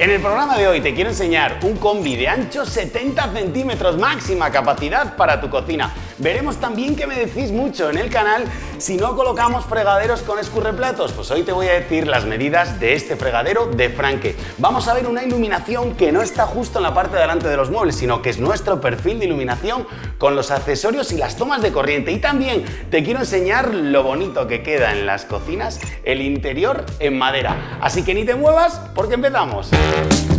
En el programa de hoy te quiero enseñar un combi de ancho 70 centímetros, máxima capacidad para tu cocina. Veremos también que me decís mucho en el canal si no colocamos fregaderos con escurreplatos. Pues hoy te voy a decir las medidas de este fregadero de Franke. Vamos a ver una iluminación que no está justo en la parte de delante de los muebles, sino que es nuestro perfil de iluminación con los accesorios y las tomas de corriente. Y también te quiero enseñar lo bonito que queda en las cocinas, el interior en madera. Así que ni te muevas porque empezamos. Thank you.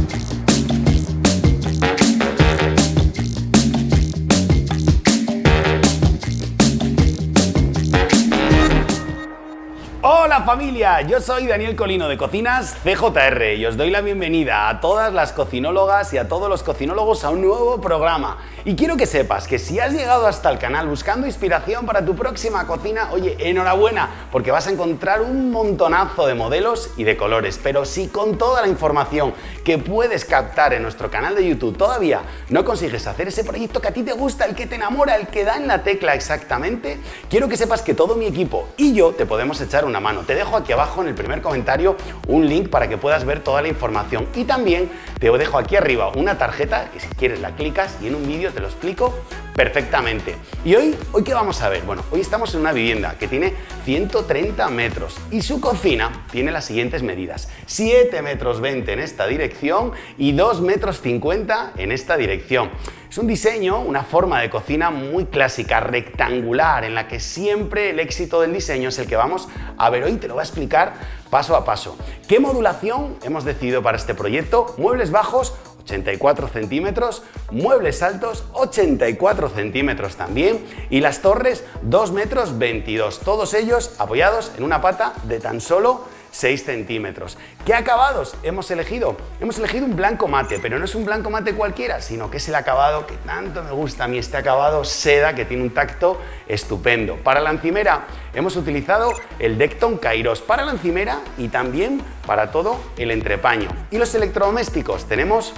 Hola familia, yo soy Daniel Colino de Cocinas CJR y os doy la bienvenida a todas las cocinólogas y a todos los cocinólogos a un nuevo programa. Y quiero que sepas que si has llegado hasta el canal buscando inspiración para tu próxima cocina, oye, enhorabuena, porque vas a encontrar un montonazo de modelos y de colores. Pero si con toda la información que puedes captar en nuestro canal de YouTube todavía no consigues hacer ese proyecto que a ti te gusta, el que te enamora, el que da en la tecla exactamente, quiero que sepas que todo mi equipo y yo te podemos echar una mano. Te dejo aquí abajo en el primer comentario un link para que puedas ver toda la información. Y también te dejo aquí arriba una tarjeta que si quieres la clicas y en un vídeo te lo explico perfectamente. ¿Y hoy, hoy qué vamos a ver? Bueno, hoy estamos en una vivienda que tiene 130 metros y su cocina tiene las siguientes medidas. 7 metros 20 en esta dirección y 2 metros 50 en esta dirección. Es un diseño, una forma de cocina muy clásica, rectangular, en la que siempre el éxito del diseño es el que vamos a ver hoy, te lo voy a explicar paso a paso. ¿Qué modulación hemos decidido para este proyecto? Muebles bajos 84 centímetros, muebles altos 84 centímetros también y las torres 2 metros 22, todos ellos apoyados en una pata de tan solo 6 centímetros. ¿Qué acabados hemos elegido? Hemos elegido un blanco mate, pero no es un blanco mate cualquiera, sino que es el acabado que tanto me gusta a mí, este acabado seda que tiene un tacto estupendo. Para la encimera hemos utilizado el Decton Kairos para la encimera y también para todo el entrepaño. Y los electrodomésticos tenemos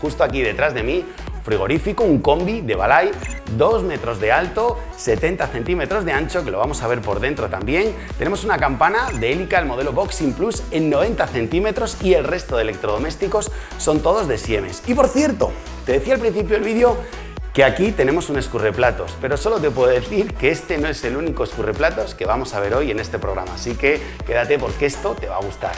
justo aquí detrás de mí frigorífico, un combi de Balay, 2 metros de alto, 70 centímetros de ancho, que lo vamos a ver por dentro también. Tenemos una campana de Helica, el modelo Boxing Plus, en 90 centímetros y el resto de electrodomésticos son todos de Siemens. Y por cierto, te decía al principio del vídeo que aquí tenemos un escurreplatos, pero solo te puedo decir que este no es el único escurreplatos que vamos a ver hoy en este programa, así que quédate porque esto te va a gustar.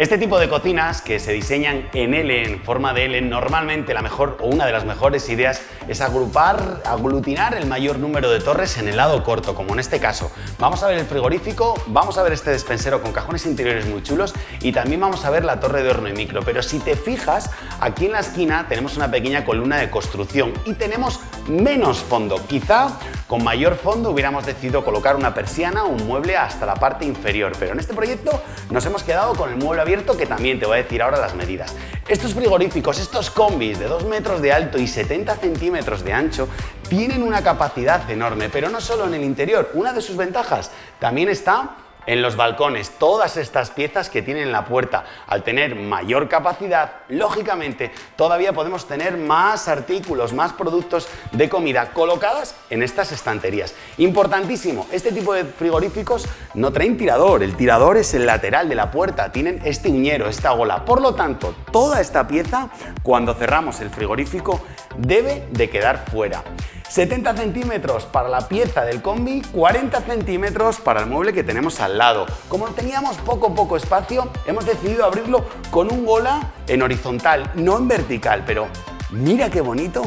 Este tipo de cocinas que se diseñan en L, en forma de L, normalmente la mejor o una de las mejores ideas es agrupar, aglutinar el mayor número de torres en el lado corto, como en este caso. Vamos a ver el frigorífico, vamos a ver este despensero con cajones interiores muy chulos y también vamos a ver la torre de horno y micro. Pero si te fijas, aquí en la esquina tenemos una pequeña columna de construcción y tenemos menos fondo. Quizá con mayor fondo hubiéramos decidido colocar una persiana o un mueble hasta la parte inferior, pero en este proyecto nos hemos quedado con el mueble abierto que también te voy a decir ahora las medidas. Estos frigoríficos, estos combis de 2 metros de alto y 70 centímetros de ancho, tienen una capacidad enorme, pero no solo en el interior. Una de sus ventajas también está en los balcones, todas estas piezas que tienen la puerta, al tener mayor capacidad, lógicamente todavía podemos tener más artículos, más productos de comida colocadas en estas estanterías. Importantísimo, este tipo de frigoríficos no traen tirador, el tirador es el lateral de la puerta, tienen este uñero, esta gola. Por lo tanto, toda esta pieza, cuando cerramos el frigorífico, debe de quedar fuera. 70 centímetros para la pieza del combi, 40 centímetros para el mueble que tenemos al lado. Como teníamos poco poco espacio, hemos decidido abrirlo con un gola en horizontal, no en vertical, pero mira qué bonito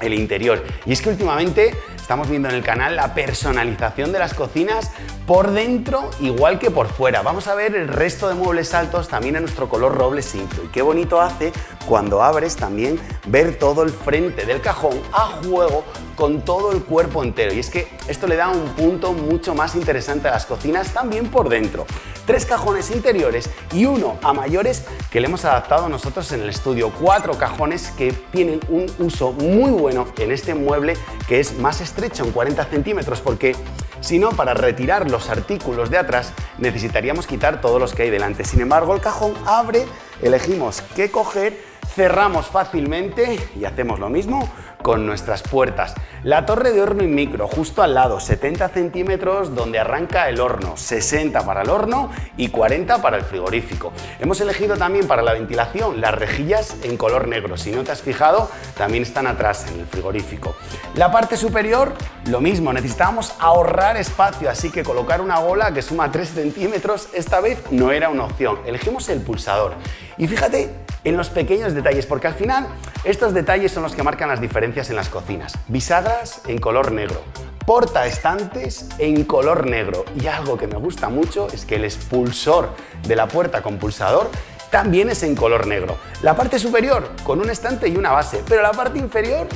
el interior. Y es que últimamente estamos viendo en el canal la personalización de las cocinas por dentro igual que por fuera. Vamos a ver el resto de muebles altos también en nuestro color roble simple. Y qué bonito hace cuando abres también ver todo el frente del cajón a juego con todo el cuerpo entero. Y es que esto le da un punto mucho más interesante a las cocinas también por dentro. Tres cajones interiores y uno a mayores que le hemos adaptado nosotros en el estudio. Cuatro cajones que tienen un uso muy bueno en este mueble que es más estrecho en 40 centímetros porque si no, para retirar los artículos de atrás necesitaríamos quitar todos los que hay delante. Sin embargo, el cajón abre, elegimos qué coger, cerramos fácilmente y hacemos lo mismo con nuestras puertas. La torre de horno y micro, justo al lado, 70 centímetros donde arranca el horno, 60 para el horno y 40 para el frigorífico. Hemos elegido también para la ventilación las rejillas en color negro. Si no te has fijado, también están atrás en el frigorífico. La parte superior, lo mismo, necesitábamos ahorrar espacio, así que colocar una gola que suma 3 centímetros esta vez no era una opción. Elegimos el pulsador. Y fíjate en los pequeños detalles, porque al final estos detalles son los que marcan las diferencias en las cocinas. Bisagras en color negro, porta estantes en color negro y algo que me gusta mucho es que el expulsor de la puerta con pulsador también es en color negro. La parte superior con un estante y una base, pero la parte inferior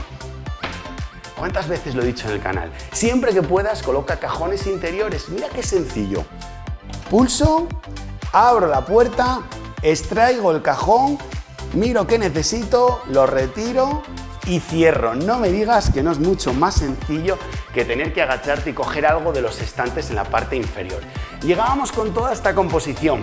¿Cuántas veces lo he dicho en el canal? Siempre que puedas, coloca cajones interiores. Mira qué sencillo. Pulso, abro la puerta, extraigo el cajón miro qué necesito, lo retiro y cierro. No me digas que no es mucho más sencillo que tener que agacharte y coger algo de los estantes en la parte inferior. Llegábamos con toda esta composición.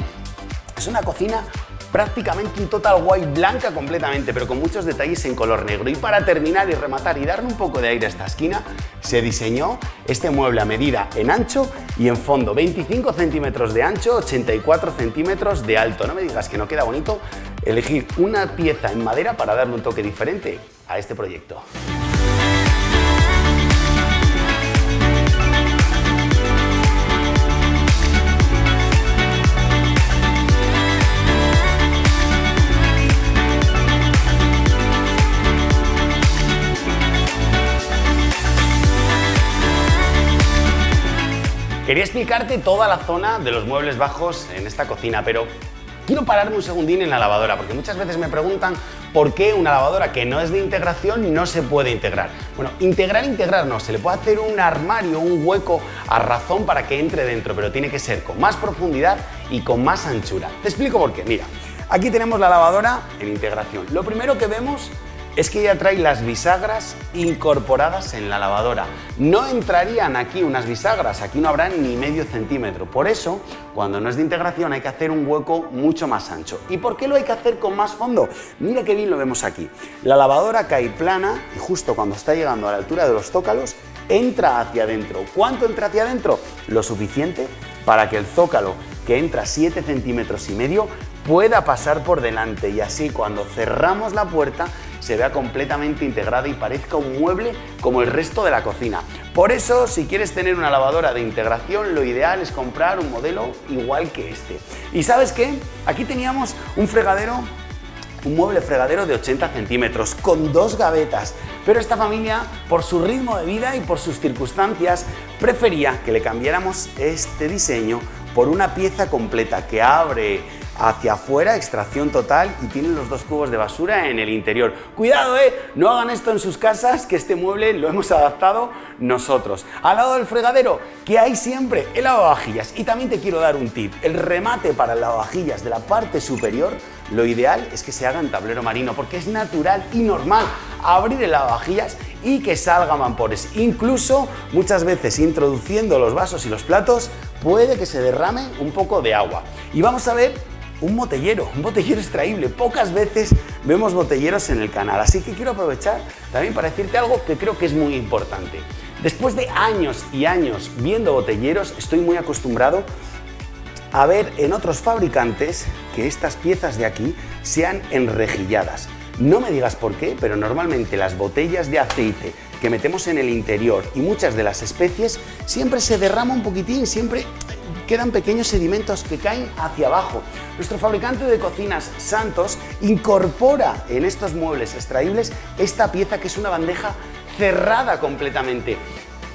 Es una cocina prácticamente un total white blanca completamente, pero con muchos detalles en color negro. Y para terminar y rematar y darle un poco de aire a esta esquina, se diseñó este mueble a medida en ancho y en fondo. 25 centímetros de ancho, 84 centímetros de alto. No me digas que no queda bonito elegir una pieza en madera para darle un toque diferente a este proyecto. Quería explicarte toda la zona de los muebles bajos en esta cocina, pero quiero pararme un segundín en la lavadora, porque muchas veces me preguntan por qué una lavadora que no es de integración no se puede integrar. Bueno, integrar, integrar no, se le puede hacer un armario, un hueco a razón para que entre dentro, pero tiene que ser con más profundidad y con más anchura. Te explico por qué. Mira, aquí tenemos la lavadora en integración. Lo primero que vemos es que ya trae las bisagras incorporadas en la lavadora. No entrarían aquí unas bisagras, aquí no habrá ni medio centímetro. Por eso, cuando no es de integración, hay que hacer un hueco mucho más ancho. ¿Y por qué lo hay que hacer con más fondo? Mira qué bien lo vemos aquí. La lavadora cae plana y justo cuando está llegando a la altura de los zócalos, entra hacia adentro. ¿Cuánto entra hacia adentro? Lo suficiente para que el zócalo, que entra 7 centímetros y medio, pueda pasar por delante y así cuando cerramos la puerta se vea completamente integrada y parezca un mueble como el resto de la cocina. Por eso, si quieres tener una lavadora de integración, lo ideal es comprar un modelo igual que este. ¿Y sabes qué? Aquí teníamos un fregadero un mueble fregadero de 80 centímetros con dos gavetas, pero esta familia, por su ritmo de vida y por sus circunstancias, prefería que le cambiáramos este diseño por una pieza completa que abre hacia afuera, extracción total y tienen los dos cubos de basura en el interior. Cuidado, eh, no hagan esto en sus casas, que este mueble lo hemos adaptado nosotros. Al lado del fregadero, que hay siempre el lavavajillas. Y también te quiero dar un tip, el remate para el lavavajillas de la parte superior, lo ideal es que se haga en tablero marino, porque es natural y normal abrir el lavavajillas y que salgan vapores. Incluso muchas veces introduciendo los vasos y los platos puede que se derrame un poco de agua. Y vamos a ver un botellero, un botellero extraíble. Pocas veces vemos botelleros en el canal, así que quiero aprovechar también para decirte algo que creo que es muy importante. Después de años y años viendo botelleros, estoy muy acostumbrado a ver en otros fabricantes que estas piezas de aquí sean enrejilladas. No me digas por qué, pero normalmente las botellas de aceite que metemos en el interior y muchas de las especies siempre se derrama un poquitín, siempre quedan pequeños sedimentos que caen hacia abajo. Nuestro fabricante de cocinas Santos incorpora en estos muebles extraíbles esta pieza que es una bandeja cerrada completamente.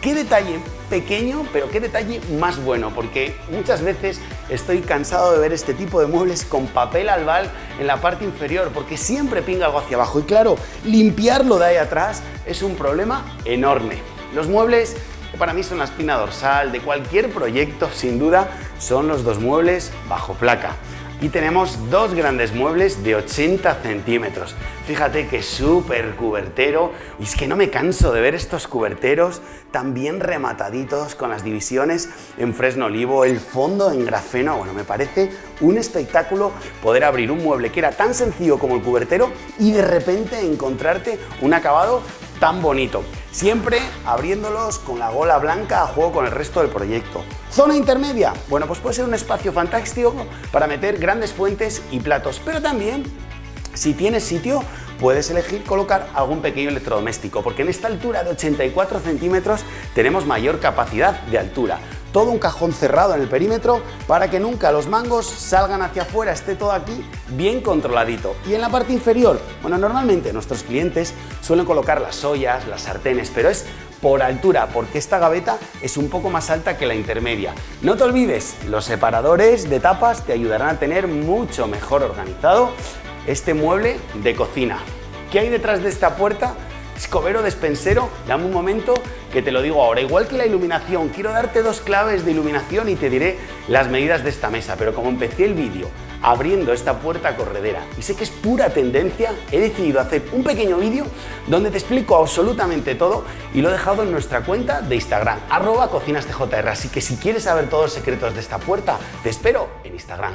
Qué detalle pequeño, pero qué detalle más bueno, porque muchas veces estoy cansado de ver este tipo de muebles con papel albal en la parte inferior, porque siempre pinga algo hacia abajo. Y claro, limpiarlo de ahí atrás es un problema enorme. Los muebles para mí son la espina dorsal de cualquier proyecto, sin duda, son los dos muebles bajo placa. Y tenemos dos grandes muebles de 80 centímetros. Fíjate que súper cubertero. Y es que no me canso de ver estos cuberteros tan bien remataditos con las divisiones en fresno olivo, el fondo en grafeno. Bueno, me parece un espectáculo poder abrir un mueble que era tan sencillo como el cubertero y de repente encontrarte un acabado tan bonito. Siempre abriéndolos con la gola blanca a juego con el resto del proyecto. Zona intermedia. Bueno, pues puede ser un espacio fantástico para meter grandes fuentes y platos, pero también si tienes sitio, puedes elegir colocar algún pequeño electrodoméstico, porque en esta altura de 84 centímetros tenemos mayor capacidad de altura. Todo un cajón cerrado en el perímetro para que nunca los mangos salgan hacia afuera, esté todo aquí bien controladito. Y en la parte inferior, bueno, normalmente nuestros clientes suelen colocar las ollas, las sartenes, pero es por altura, porque esta gaveta es un poco más alta que la intermedia. No te olvides, los separadores de tapas te ayudarán a tener mucho mejor organizado este mueble de cocina. ¿Qué hay detrás de esta puerta? Escobero despensero, dame un momento que te lo digo ahora. Igual que la iluminación, quiero darte dos claves de iluminación y te diré las medidas de esta mesa, pero como empecé el vídeo abriendo esta puerta corredera y sé que es pura tendencia, he decidido hacer un pequeño vídeo donde te explico absolutamente todo y lo he dejado en nuestra cuenta de Instagram, arroba cocinastjr. Así que si quieres saber todos los secretos de esta puerta, te espero en Instagram.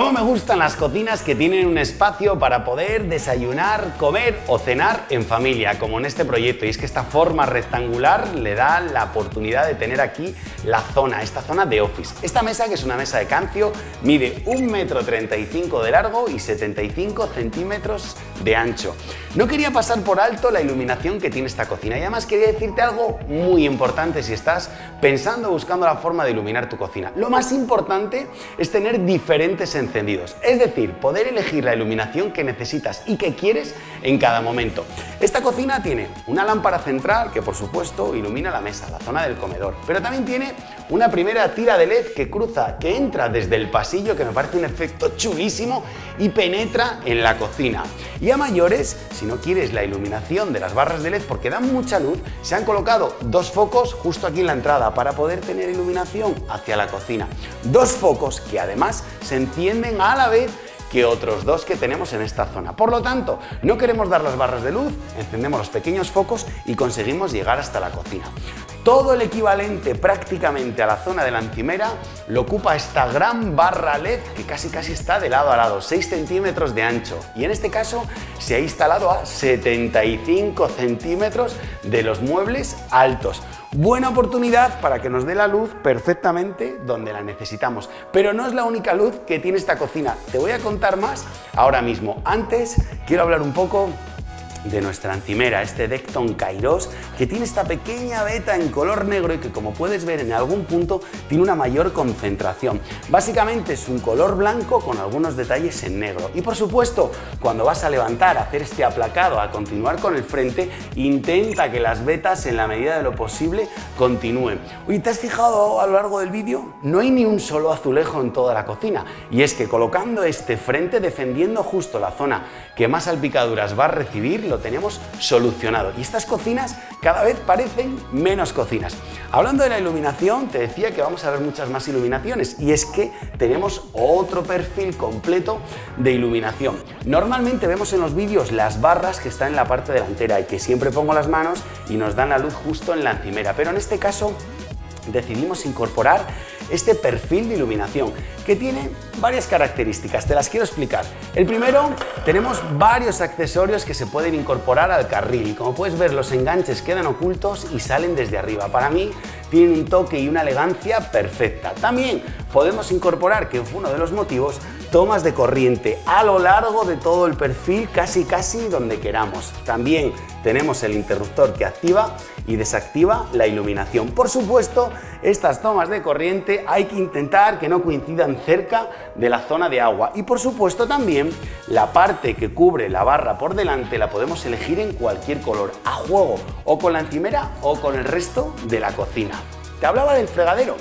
me gustan las cocinas que tienen un espacio para poder desayunar, comer o cenar en familia, como en este proyecto? Y es que esta forma rectangular le da la oportunidad de tener aquí la zona, esta zona de office. Esta mesa, que es una mesa de cancio, mide 1,35 m de largo y 75 centímetros de ancho. No quería pasar por alto la iluminación que tiene esta cocina y además quería decirte algo muy importante si estás pensando, buscando la forma de iluminar tu cocina. Lo más importante es tener diferentes encendidos, es decir, poder elegir la iluminación que necesitas y que quieres en cada momento. Esta cocina tiene una lámpara central que por supuesto ilumina la mesa, la zona del comedor, pero también tiene una primera tira de LED que cruza, que entra desde el pasillo, que me parece un efecto chulísimo, y penetra en la cocina. Y a mayores, si no quieres la iluminación de las barras de LED porque dan mucha luz, se han colocado dos focos justo aquí en la entrada para poder tener iluminación hacia la cocina. Dos focos que además se encienden a la vez que otros dos que tenemos en esta zona. Por lo tanto, no queremos dar las barras de luz, encendemos los pequeños focos y conseguimos llegar hasta la cocina. Todo el equivalente prácticamente a la zona de la encimera lo ocupa esta gran barra LED que casi casi está de lado a lado, 6 centímetros de ancho. Y en este caso se ha instalado a 75 centímetros de los muebles altos. Buena oportunidad para que nos dé la luz perfectamente donde la necesitamos. Pero no es la única luz que tiene esta cocina. Te voy a contar más ahora mismo. Antes quiero hablar un poco de nuestra encimera, este Decton Kairos, que tiene esta pequeña veta en color negro y que como puedes ver en algún punto tiene una mayor concentración. Básicamente es un color blanco con algunos detalles en negro. Y por supuesto, cuando vas a levantar, a hacer este aplacado, a continuar con el frente, intenta que las vetas en la medida de lo posible continúen. ¿Y ¿te has fijado a lo largo del vídeo? No hay ni un solo azulejo en toda la cocina. Y es que colocando este frente, defendiendo justo la zona que más salpicaduras va a recibir, lo tenemos solucionado. Y estas cocinas cada vez parecen menos cocinas. Hablando de la iluminación, te decía que vamos a ver muchas más iluminaciones y es que tenemos otro perfil completo de iluminación. Normalmente vemos en los vídeos las barras que están en la parte delantera y que siempre pongo las manos y nos dan la luz justo en la encimera, pero en este caso decidimos incorporar este perfil de iluminación que tiene varias características, te las quiero explicar. El primero, tenemos varios accesorios que se pueden incorporar al carril y como puedes ver los enganches quedan ocultos y salen desde arriba. Para mí tienen un toque y una elegancia perfecta. También podemos incorporar, que fue uno de los motivos, tomas de corriente a lo largo de todo el perfil, casi casi donde queramos. También tenemos el interruptor que activa y desactiva la iluminación. Por supuesto, estas tomas de corriente hay que intentar que no coincidan cerca de la zona de agua. Y por supuesto también la parte que cubre la barra por delante la podemos elegir en cualquier color, a juego, o con la encimera o con el resto de la cocina. Te hablaba del fregadero.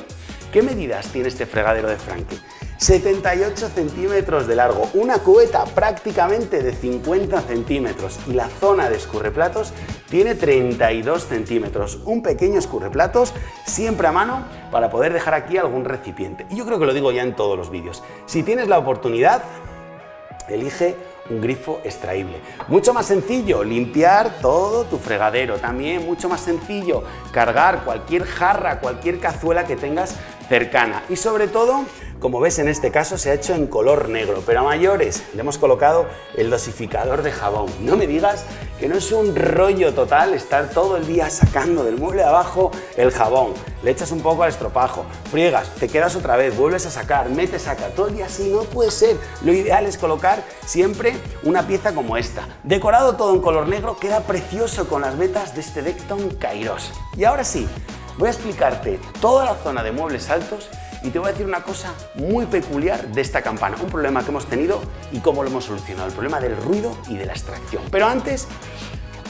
¿Qué medidas tiene este fregadero de Franke? 78 centímetros de largo, una cubeta prácticamente de 50 centímetros y la zona de escurreplatos tiene 32 centímetros. Un pequeño escurreplatos siempre a mano para poder dejar aquí algún recipiente. Y yo creo que lo digo ya en todos los vídeos. Si tienes la oportunidad, elige un grifo extraíble. Mucho más sencillo limpiar todo tu fregadero. También mucho más sencillo cargar cualquier jarra, cualquier cazuela que tengas cercana. Y sobre todo, como ves en este caso, se ha hecho en color negro. Pero a mayores le hemos colocado el dosificador de jabón. No me digas que no es un rollo total estar todo el día sacando del mueble de abajo el jabón. Le echas un poco al estropajo, friegas, te quedas otra vez, vuelves a sacar, metes, saca. Todo el día así no puede ser. Lo ideal es colocar siempre una pieza como esta. Decorado todo en color negro, queda precioso con las vetas de este Decton Kairos. Y ahora sí, voy a explicarte toda la zona de muebles altos y te voy a decir una cosa muy peculiar de esta campana, un problema que hemos tenido y cómo lo hemos solucionado, el problema del ruido y de la extracción. Pero antes,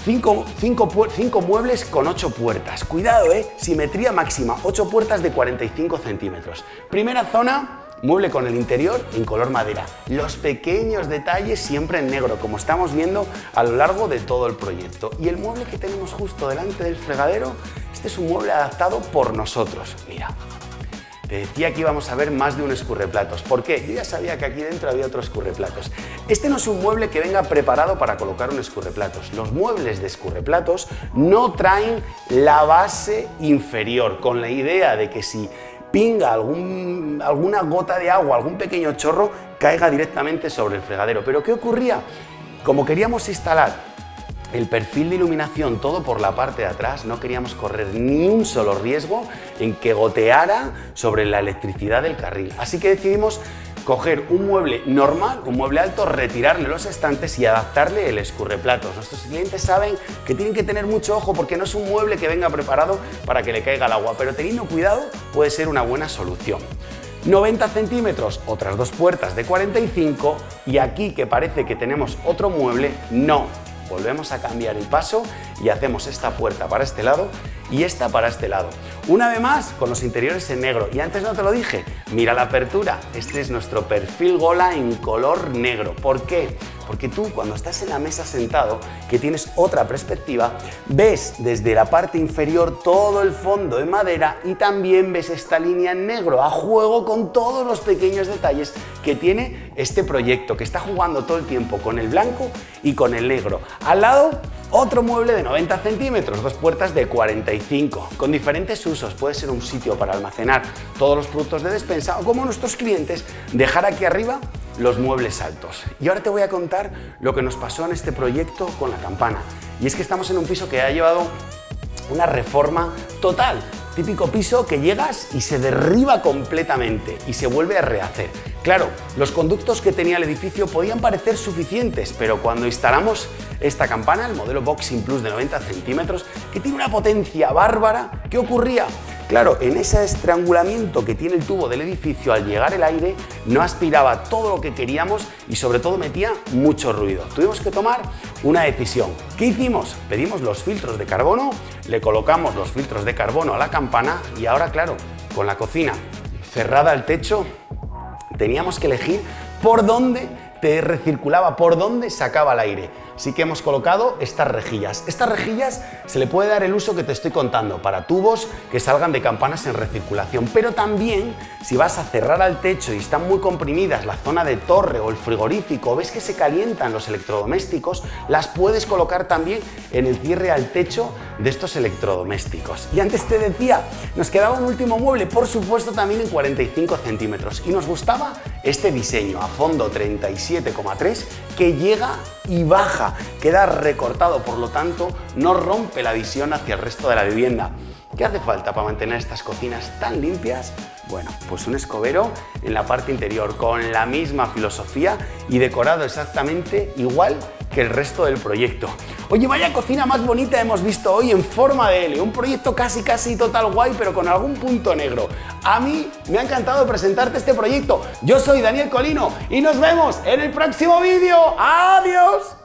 Cinco, muebles con 8 puertas. Cuidado, ¿eh? Simetría máxima, 8 puertas de 45 centímetros. Primera zona, mueble con el interior en color madera. Los pequeños detalles siempre en negro, como estamos viendo a lo largo de todo el proyecto. Y el mueble que tenemos justo delante del fregadero, este es un mueble adaptado por nosotros. Mira, decía que íbamos a ver más de un escurreplatos. ¿Por qué? Yo ya sabía que aquí dentro había otro escurreplatos. Este no es un mueble que venga preparado para colocar un escurreplatos. Los muebles de escurreplatos no traen la base inferior, con la idea de que si pinga alguna gota de agua, algún pequeño chorro, caiga directamente sobre el fregadero. Pero ¿qué ocurría? Como queríamos instalar el perfil de iluminación todo por la parte de atrás, no queríamos correr ni un solo riesgo en que goteara sobre la electricidad del carril. Así que decidimos coger un mueble normal, un mueble alto, retirarle los estantes y adaptarle el escurreplatos. Nuestros clientes saben que tienen que tener mucho ojo porque no es un mueble que venga preparado para que le caiga el agua, pero teniendo cuidado puede ser una buena solución. 90 centímetros, otras dos puertas de 45 y aquí que parece que tenemos otro mueble, no, volvemos a cambiar el paso y hacemos esta puerta para este lado y esta para este lado. Una vez más, con los interiores en negro. Y antes no te lo dije, mira la apertura. Este es nuestro perfil gola en color negro. ¿Por qué? Porque tú cuando estás en la mesa sentado, que tienes otra perspectiva, ves desde la parte inferior todo el fondo de madera y también ves esta línea en negro a juego con todos los pequeños detalles que tiene este proyecto, que está jugando todo el tiempo con el blanco y con el negro. Al lado otro mueble de 90 centímetros, dos puertas de 45, con diferentes usos. Puede ser un sitio para almacenar todos los productos de despensa o como nuestros clientes, dejar aquí arriba los muebles altos. Y ahora te voy a contar lo que nos pasó en este proyecto con la campana. Y es que estamos en un piso que ha llevado una reforma total. Típico piso que llegas y se derriba completamente y se vuelve a rehacer. Claro, los conductos que tenía el edificio podían parecer suficientes, pero cuando instalamos esta campana, el modelo Boxing Plus de 90 centímetros, que tiene una potencia bárbara, ¿qué ocurría? Claro, en ese estrangulamiento que tiene el tubo del edificio, al llegar el aire, no aspiraba todo lo que queríamos y sobre todo metía mucho ruido. Tuvimos que tomar una decisión. ¿Qué hicimos? Pedimos los filtros de carbono, le colocamos los filtros de carbono a la campana y ahora, claro, con la cocina cerrada al techo, teníamos que elegir por dónde te recirculaba, por dónde sacaba el aire sí que hemos colocado estas rejillas. Estas rejillas se le puede dar el uso que te estoy contando para tubos que salgan de campanas en recirculación, pero también si vas a cerrar al techo y están muy comprimidas la zona de torre o el frigorífico, ves que se calientan los electrodomésticos, las puedes colocar también en el cierre al techo de estos electrodomésticos. Y antes te decía, nos quedaba un último mueble, por supuesto también en 45 centímetros, y nos gustaba este diseño a fondo 37,3 que llega y baja, queda recortado, por lo tanto no rompe la visión hacia el resto de la vivienda. ¿Qué hace falta para mantener estas cocinas tan limpias? Bueno, pues un escobero en la parte interior con la misma filosofía y decorado exactamente igual que el resto del proyecto. Oye, vaya cocina más bonita hemos visto hoy en forma de L, un proyecto casi casi total guay, pero con algún punto negro. A mí me ha encantado presentarte este proyecto. Yo soy Daniel Colino y nos vemos en el próximo vídeo. ¡Adiós!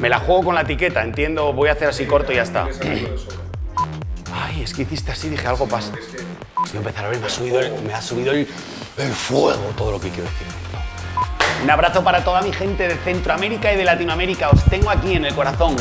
Me la juego con la etiqueta, entiendo, voy a hacer así corto y ya está. Ay, es que hiciste así, dije algo pasa. Si empezar a ver, me ha subido, el, me ha subido el, el fuego todo lo que quiero decir. Un abrazo para toda mi gente de Centroamérica y de Latinoamérica. Os tengo aquí en el corazón.